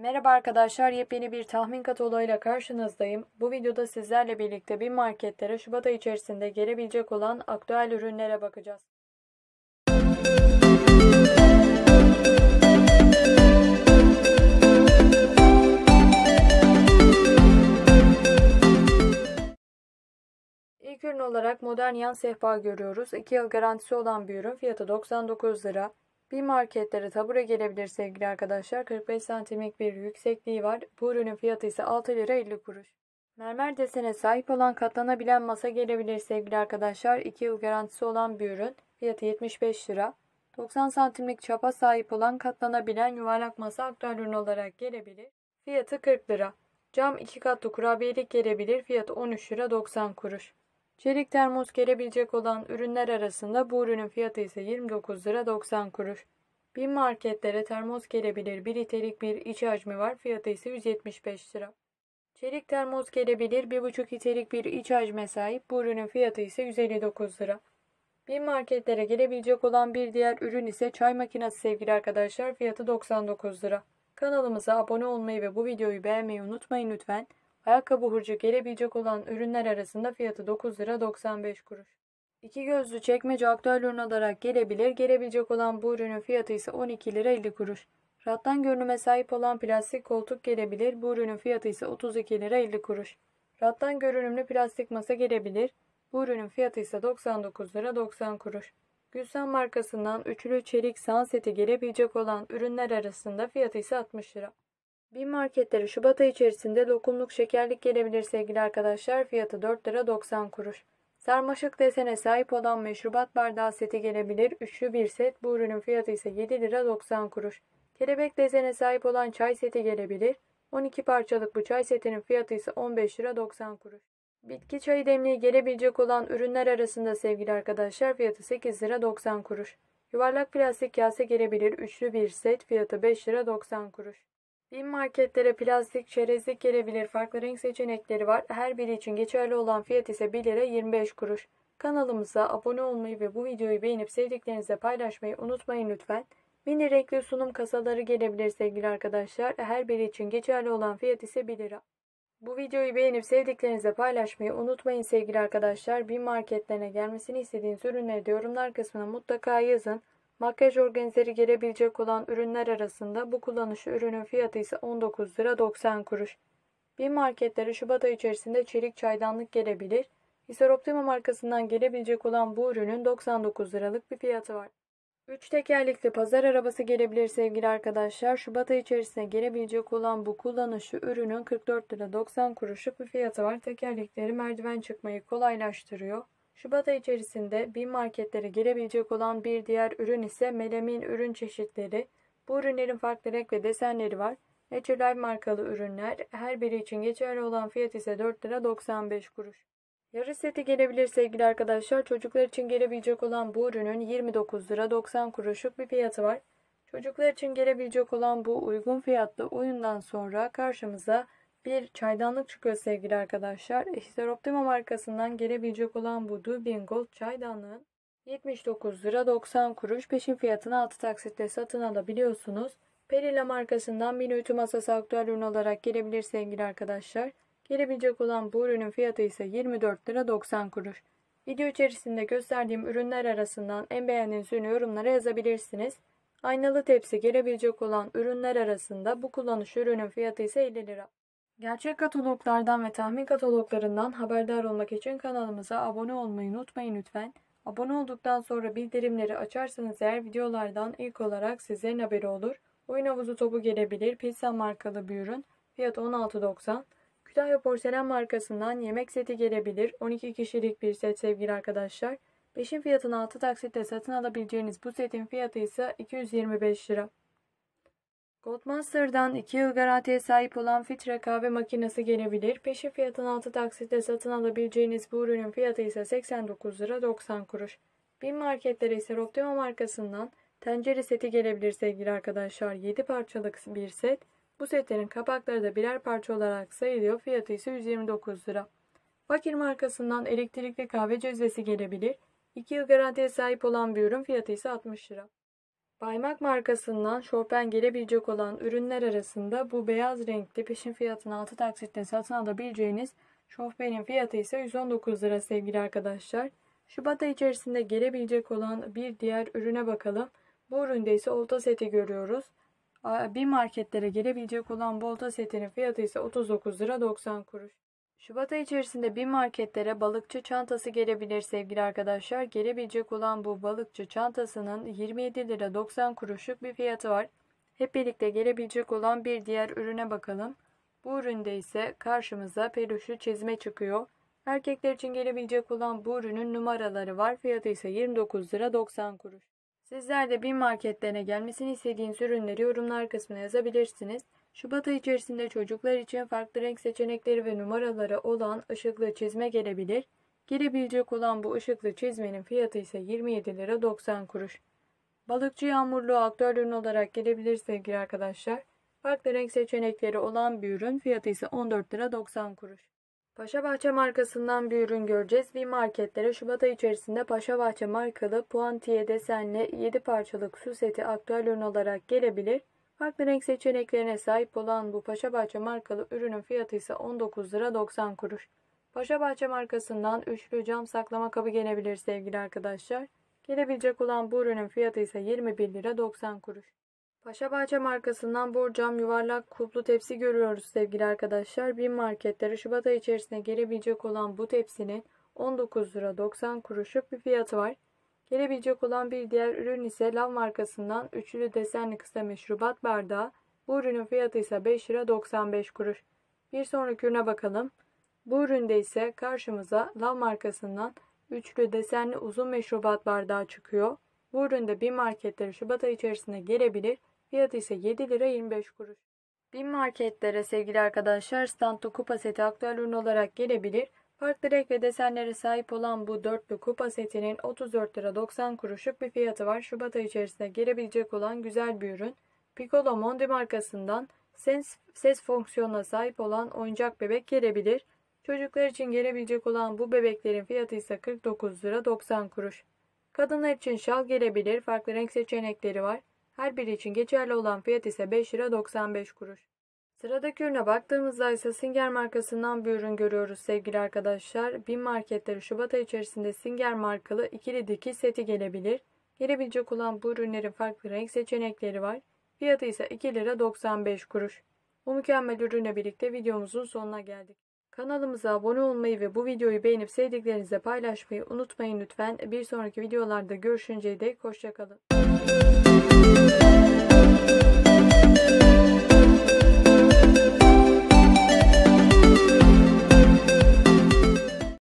Merhaba arkadaşlar, yepyeni bir tahmin kataloğuyla karşınızdayım. Bu videoda sizlerle birlikte bir marketlere Şubat ayı içerisinde gelebilecek olan aktüel ürünlere bakacağız. İlk ürün olarak modern yan sehpa görüyoruz. 2 yıl garantisi olan bir ürün. Fiyatı 99 lira. Bir marketlere tabure gelebilir sevgili arkadaşlar. 45 santimlik bir yüksekliği var. Bu ürünün fiyatı ise 6 lira 50 kuruş. Mermer desene sahip olan katlanabilen masa gelebilir sevgili arkadaşlar. 2 yıl garantisi olan bir ürün. Fiyatı 75 lira. 90 santimlik çapa sahip olan katlanabilen yuvarlak masa aktüel ürün olarak gelebilir. Fiyatı 40 lira. Cam 2 katlı kurabiyelik gelebilir. Fiyatı 13 lira 90 kuruş. Çelik termos gelebilecek olan ürünler arasında bu ürünün fiyatı ise 29 lira 90 kuruş. Bin marketlere termos gelebilir. 1 litrelik bir iç hacmi var. Fiyatı ise 175 lira. Çelik termos gelebilir. 1,5 litrelik bir iç hacme sahip. Bu ürünün fiyatı ise 159 lira. Bin marketlere gelebilecek olan bir diğer ürün ise çay makinesi sevgili arkadaşlar. Fiyatı 99 lira. Kanalımıza abone olmayı ve bu videoyu beğenmeyi unutmayın lütfen. Ayakkabı hurcu gelebilecek olan ürünler arasında fiyatı 9 lira 95 kuruş. İki gözlü çekmece aktüel ürün olarak gelebilir. Gelebilecek olan bu ürünün fiyatı ise 12 lira 50 kuruş. Rattan görünüme sahip olan plastik koltuk gelebilir. Bu ürünün fiyatı ise 32 lira 50 kuruş. Rattan görünümlü plastik masa gelebilir. Bu ürünün fiyatı ise 99 lira 90 kuruş. Gülsen markasından üçlü çelik san seti gelebilecek olan ürünler arasında fiyatı ise 60 lira. Bin marketlere Şubat ayı içerisinde lokumluk şekerlik gelebilir sevgili arkadaşlar. Fiyatı 4 lira 90 kuruş. Sarmaşık desene sahip olan meşrubat bardağı seti gelebilir. Üçlü bir set. Bu ürünün fiyatı ise 7 lira 90 kuruş. Kelebek desene sahip olan çay seti gelebilir. 12 parçalık bu çay setinin fiyatı ise 15 lira 90 kuruş. Bitki çayı demliği gelebilecek olan ürünler arasında sevgili arkadaşlar fiyatı 8 lira 90 kuruş. Yuvarlak plastik kase gelebilir. Üçlü bir set. Fiyatı 5 lira 90 kuruş. Bin marketlere plastik çerezlik gelebilir. Farklı renk seçenekleri var. Her biri için geçerli olan fiyat ise 1 lira 25 kuruş. Kanalımıza abone olmayı ve bu videoyu beğenip sevdiklerinizle paylaşmayı unutmayın lütfen. Mini renkli sunum kasaları gelebilir sevgili arkadaşlar. Her biri için geçerli olan fiyat ise 1 lira. Bu videoyu beğenip sevdiklerinizle paylaşmayı unutmayın sevgili arkadaşlar. Bin marketlerine gelmesini istediğiniz ürünleri de yorumlar kısmına mutlaka yazın. Makyaj organizeri gelebilecek olan ürünler arasında bu kullanışlı ürünün fiyatı ise 19 lira 90 kuruş. Bir marketlere Şubat ayı içerisinde çelik çaydanlık gelebilir. Hisar Optima markasından gelebilecek olan bu ürünün 99 liralık bir fiyatı var. 3 tekerlekli pazar arabası gelebilir sevgili arkadaşlar. Şubat ayı içerisinde gelebilecek olan bu kullanışlı ürünün 44 lira 90 kuruşluk bir fiyatı var. Tekerlekleri merdiven çıkmayı kolaylaştırıyor. Şubat ayı içerisinde bin marketlere gelebilecek olan bir diğer ürün ise melamin ürün çeşitleri. Bu ürünlerin farklı renk ve desenleri var. Natural markalı ürünler. Her biri için geçerli olan fiyat ise 4 lira 95 kuruş. Yarı seti gelebilir sevgili arkadaşlar. Çocuklar için gelebilecek olan bu ürünün 29 lira 90 kuruşluk bir fiyatı var. Çocuklar için gelebilecek olan bu uygun fiyatlı oyundan sonra karşımıza bir çaydanlık çıkıyor sevgili arkadaşlar. Eşitler Optima markasından gelebilecek olan bu Dubin Gold çaydanlığın 79 lira 90 kuruş peşin fiyatını 6 taksitle satın alabiliyorsunuz. Perilla markasından bir ütü masası aktüel ürün olarak gelebilir sevgili arkadaşlar. Gelebilecek olan bu ürünün fiyatı ise 24 lira 90 kuruş. Video içerisinde gösterdiğim ürünler arasından en beğendiğiniz ürünü yorumlara yazabilirsiniz. Aynalı tepsi gelebilecek olan ürünler arasında bu kullanış ürünün fiyatı ise 50 lira. Gerçek kataloglardan ve tahmin kataloglarından haberdar olmak için kanalımıza abone olmayı unutmayın lütfen. Abone olduktan sonra bildirimleri açarsanız eğer videolardan ilk olarak sizlerin haberi olur. Oyun havuzu topu gelebilir. Pizza markalı bir ürün. Fiyatı 16.90. Kütahya Porselen markasından yemek seti gelebilir. 12 kişilik bir set sevgili arkadaşlar. Beşin fiyatını 6 taksitle satın alabileceğiniz bu setin fiyatı ise 225 lira. Goldmaster'dan 2 yıl garantiye sahip olan filtre kahve makinesi gelebilir. Peşin fiyatın 6 taksitle satın alabileceğiniz bu ürünün fiyatı ise 89 lira 90 kuruş. Bin marketlere ise Optima markasından tencere seti gelebilir sevgili arkadaşlar. 7 parçalık bir set. Bu setlerin kapakları da birer parça olarak sayılıyor. Fiyatı ise 129 lira. Fakir markasından elektrikli kahve cezvesi gelebilir. 2 yıl garantiye sahip olan bir ürün fiyatı ise 60 lira. Baymak markasından Chopin gelebilecek olan ürünler arasında bu beyaz renkli peşin fiyatını 6 taksitle satın alabileceğiniz Chopin'in fiyatı ise 119 lira sevgili arkadaşlar. Şubat ayı içerisinde gelebilecek olan bir diğer ürüne bakalım. Bu üründe ise olta seti görüyoruz. Bir marketlere gelebilecek olan bu olta setinin fiyatı ise 39 lira 90 kuruş. Şubat ayı içerisinde bir marketlere balıkçı çantası gelebilir sevgili arkadaşlar. Gelebilecek olan bu balıkçı çantasının 27 lira 90 kuruşluk bir fiyatı var. Hep birlikte gelebilecek olan bir diğer ürüne bakalım. Bu üründe ise karşımıza peluşlu çizme çıkıyor. Erkekler için gelebilecek olan bu ürünün numaraları var. Fiyatı ise 29 lira 90 kuruş. Sizler de bin marketlerine gelmesini istediğiniz ürünleri yorumlar kısmına yazabilirsiniz. Şubat ayı içerisinde çocuklar için farklı renk seçenekleri ve numaraları olan ışıklı çizme gelebilir. Gelebilecek olan bu ışıklı çizmenin fiyatı ise 27 lira 90 kuruş. Balıkçı yağmurlu aktüel ürün olarak gelebilir sevgili arkadaşlar. Farklı renk seçenekleri olan bir ürün fiyatı ise 14 lira 90 kuruş. Paşabahçe markasından bir ürün göreceğiz. Bir marketlere Şubat ayı içerisinde Paşabahçe markalı puantiye desenli 7 parçalık su seti aktüel ürün olarak gelebilir. Farklı renk seçeneklerine sahip olan bu Paşabahçe markalı ürünün fiyatı ise 19 lira 90 kuruş. Paşabahçe markasından üçlü cam saklama kabı gelebilir sevgili arkadaşlar. Gelebilecek olan bu ürünün fiyatı ise 21 lira 90 kuruş. Paşabahçe markasından bu cam yuvarlak kulplu tepsi görüyoruz sevgili arkadaşlar. Bir marketlere Şubat ayı içerisinde gelebilecek olan bu tepsinin 19 lira 90 kuruşluk bir fiyatı var. Gelebilecek olan bir diğer ürün ise Lav markasından üçlü desenli kısa meşrubat bardağı. Bu ürünün fiyatı ise 5 lira 95 kuruş. Bir sonraki ürüne bakalım. Bu üründe ise karşımıza Lav markasından üçlü desenli uzun meşrubat bardağı çıkıyor. Bu üründe bir marketleri Şubat ayı içerisinde gelebilir. Fiyatı ise 7 lira 25 kuruş. Bin marketlere sevgili arkadaşlar standlı kupa seti aktüel ürün olarak gelebilir. Farklı renk ve desenlere sahip olan bu dörtlü kupa setinin 34 lira 90 kuruşluk bir fiyatı var. Şubat ayı içerisinde gelebilecek olan güzel bir ürün. Piccolo Mondi markasından ses, ses fonksiyonuna sahip olan oyuncak bebek gelebilir. Çocuklar için gelebilecek olan bu bebeklerin fiyatı ise 49 lira 90 kuruş. Kadınlar için şal gelebilir. Farklı renk seçenekleri var. Her biri için geçerli olan fiyat ise 5 lira 95 kuruş. Sıradaki ürüne baktığımızda ise Singer markasından bir ürün görüyoruz sevgili arkadaşlar. Bin marketleri Şubat ayı içerisinde Singer markalı ikili dikiş seti gelebilir. Gelebilecek olan bu ürünlerin farklı renk seçenekleri var. Fiyatı ise 2 lira 95 kuruş. Bu mükemmel ürünle birlikte videomuzun sonuna geldik. Kanalımıza abone olmayı ve bu videoyu beğenip sevdiklerinizle paylaşmayı unutmayın lütfen. Bir sonraki videolarda görüşünceye dek hoşçakalın.